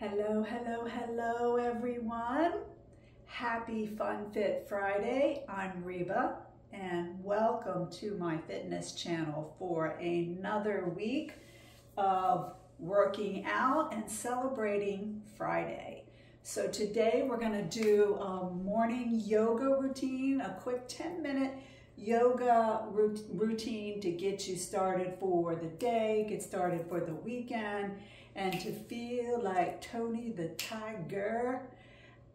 Hello, hello, hello, everyone. Happy Fun Fit Friday. I'm Reba, and welcome to my fitness channel for another week of working out and celebrating Friday. So today we're going to do a morning yoga routine, a quick 10 minute yoga routine to get you started for the day, get started for the weekend, and to feel like Tony the Tiger.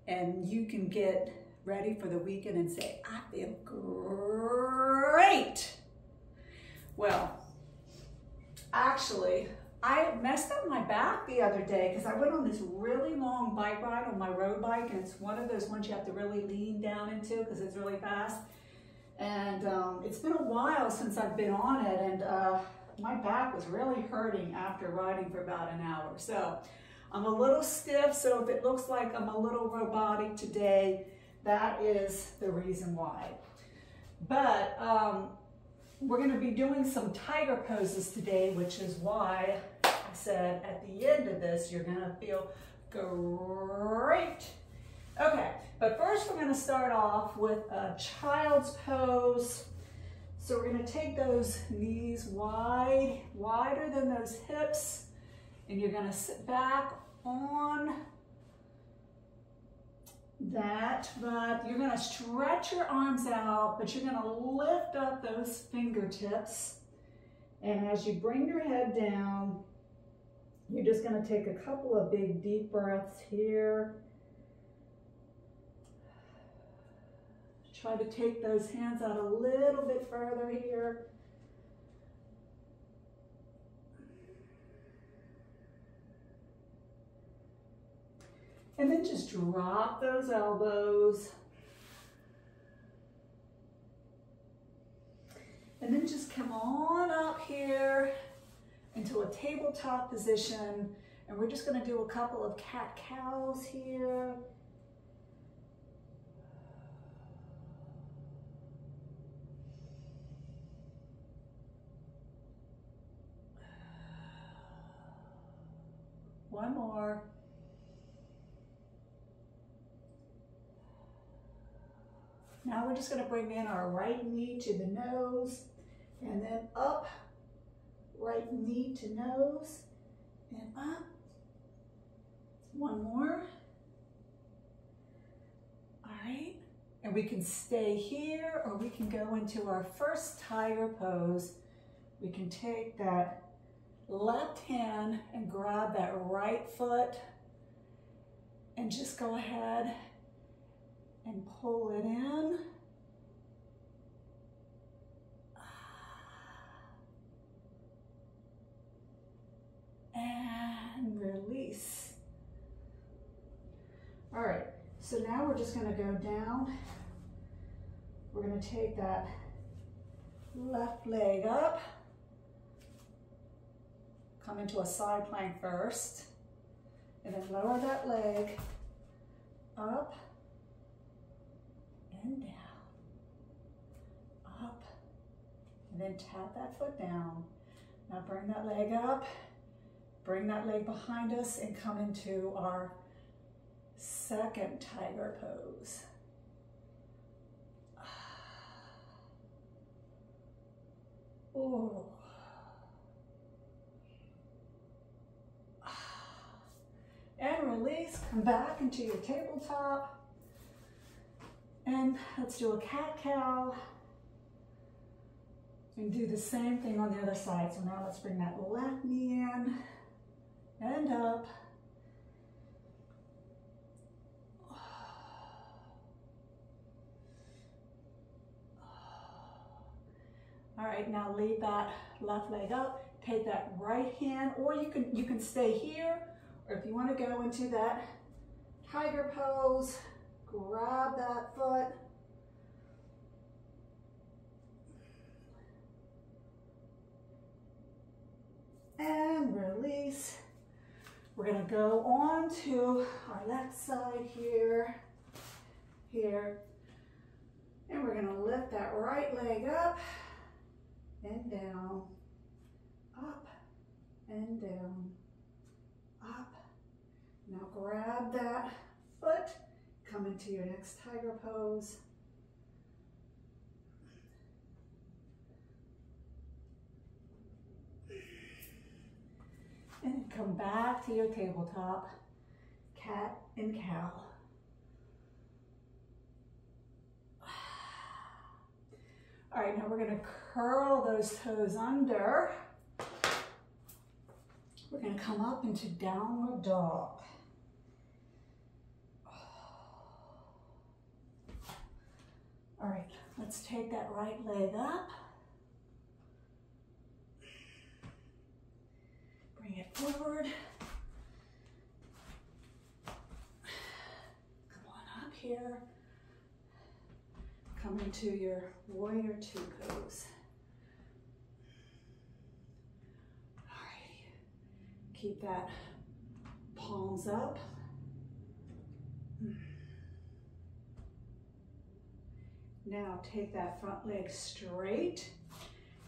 And you can get ready for the weekend and say, I feel great. Well, actually, I messed up my back the other day because I went on this really long bike ride on my road bike and it's one of those ones you have to really lean down into because it's really fast. And um, it's been a while since I've been on it and uh, my back was really hurting after riding for about an hour. So I'm a little stiff, so if it looks like I'm a little robotic today, that is the reason why. But um, we're gonna be doing some tiger poses today, which is why I said at the end of this, you're gonna feel great. Okay, but first we're gonna start off with a child's pose. So we're gonna take those knees wide, wider than those hips, and you're gonna sit back on that, but you're gonna stretch your arms out, but you're gonna lift up those fingertips. And as you bring your head down, you're just gonna take a couple of big deep breaths here Try to take those hands out a little bit further here. And then just drop those elbows. And then just come on up here into a tabletop position. And we're just gonna do a couple of cat-cows here. One more. Now we're just going to bring in our right knee to the nose and then up, right knee to nose and up. One more. All right. And we can stay here or we can go into our first tiger pose. We can take that left hand and grab that right foot and just go ahead and pull it in. And release. All right, so now we're just gonna go down. We're gonna take that left leg up. Come into a side plank first, and then lower that leg up and down, up, and then tap that foot down. Now bring that leg up, bring that leg behind us and come into our second tiger pose. Oh. and release. Come back into your tabletop. And let's do a cat-cow. And do the same thing on the other side. So now let's bring that left knee in and up. All right, now leave that left leg up. Take that right hand, or you can you can stay here or if you want to go into that tiger pose, grab that foot. And release. We're going to go on to our left side here, here. And we're going to lift that right leg up and down, up and down. Now grab that foot, come into your next tiger pose. And come back to your tabletop, cat and cow. All right, now we're gonna curl those toes under. We're gonna come up into downward dog. All right, let's take that right leg up. Bring it forward. Come on up here. Come into your warrior two pose. All right, keep that palms up. Hmm. Now take that front leg straight.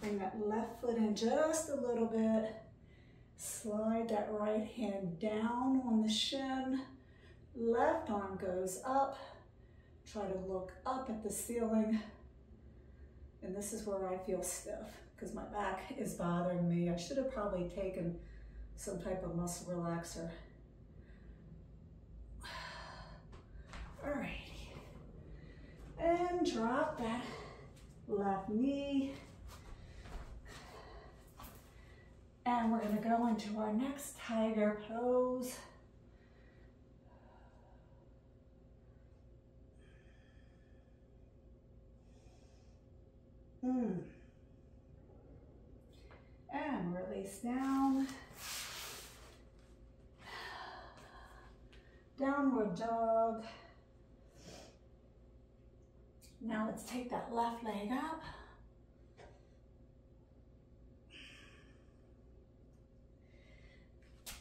Bring that left foot in just a little bit. Slide that right hand down on the shin. Left arm goes up. Try to look up at the ceiling. And this is where I feel stiff because my back is bothering me. I should have probably taken some type of muscle relaxer. All right and drop that left knee. And we're gonna go into our next tiger pose. Mm. And release down. Downward dog. Now let's take that left leg up.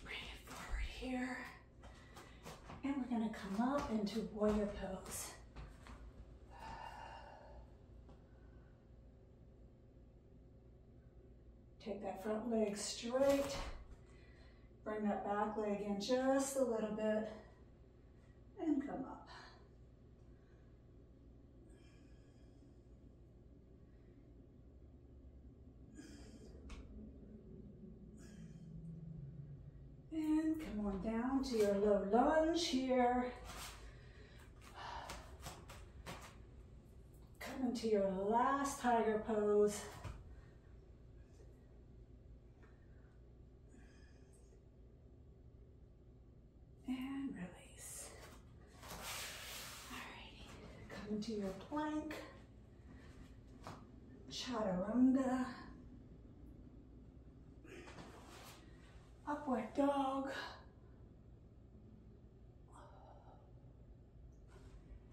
Bring it forward here. And we're gonna come up into warrior pose. Take that front leg straight. Bring that back leg in just a little bit and come up. And come on down to your low lunge here. Come into your last tiger pose. And release. Alrighty, come into your plank. Chaturanga. Upward dog.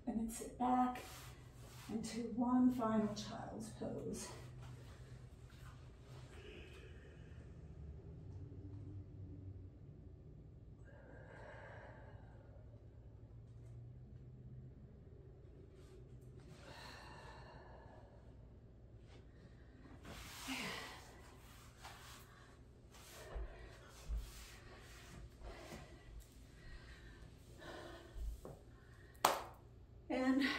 And then sit back into one final child's pose.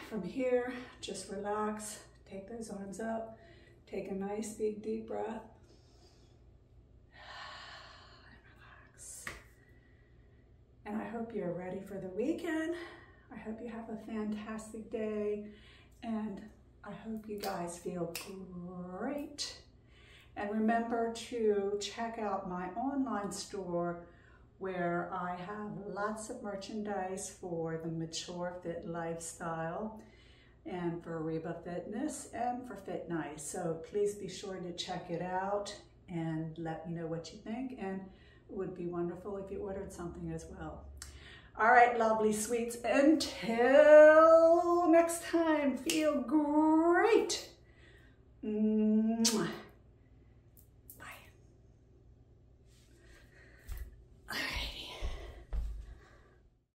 From here, just relax. Take those arms up. Take a nice big deep breath. And relax. And I hope you're ready for the weekend. I hope you have a fantastic day. And I hope you guys feel great. And remember to check out my online store where I have lots of merchandise for the mature fit lifestyle and for Reba Fitness and for Fit Nice. So please be sure to check it out and let me know what you think. And it would be wonderful if you ordered something as well. All right, lovely sweets. Until next time, feel great. Mm.